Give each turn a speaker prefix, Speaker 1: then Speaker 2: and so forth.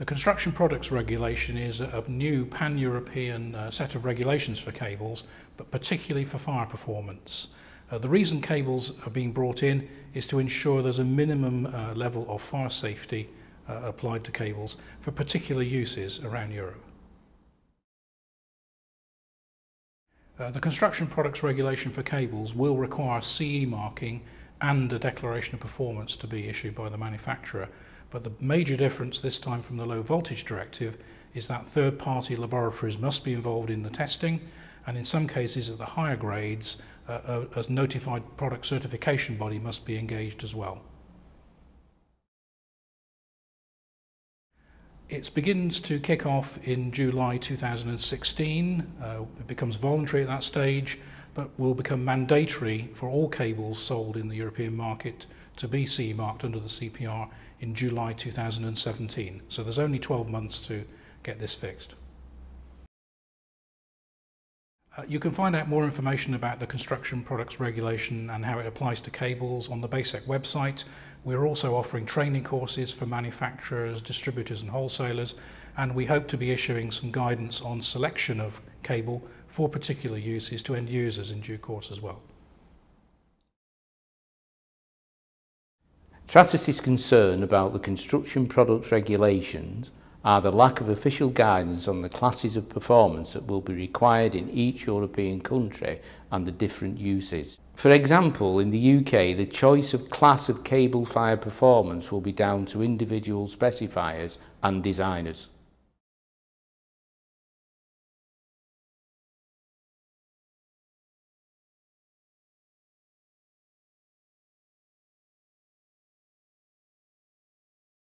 Speaker 1: The Construction Products Regulation is a new pan-European uh, set of regulations for cables, but particularly for fire performance. Uh, the reason cables are being brought in is to ensure there's a minimum uh, level of fire safety uh, applied to cables for particular uses around Europe. Uh, the Construction Products Regulation for cables will require CE marking and a declaration of performance to be issued by the manufacturer But the major difference this time from the low voltage directive is that third party laboratories must be involved in the testing and in some cases at the higher grades a, a notified product certification body must be engaged as well. It begins to kick off in July 2016. Uh, it becomes voluntary at that stage, but will become mandatory for all cables sold in the European market to be CE marked under the CPR in July 2017. So there's only 12 months to get this fixed. Uh, you can find out more information about the construction products regulation and how it applies to cables on the BASEC website. We're also offering training courses for manufacturers, distributors and wholesalers and we hope to be issuing some guidance on selection of cable for particular uses to end users in due course as well.
Speaker 2: Tratos's concern about the construction products regulations are the lack of official guidance on the classes of performance that will be required in each European country and the different uses. For example, in the UK, the choice of class of cable fire performance will be down to individual specifiers and designers.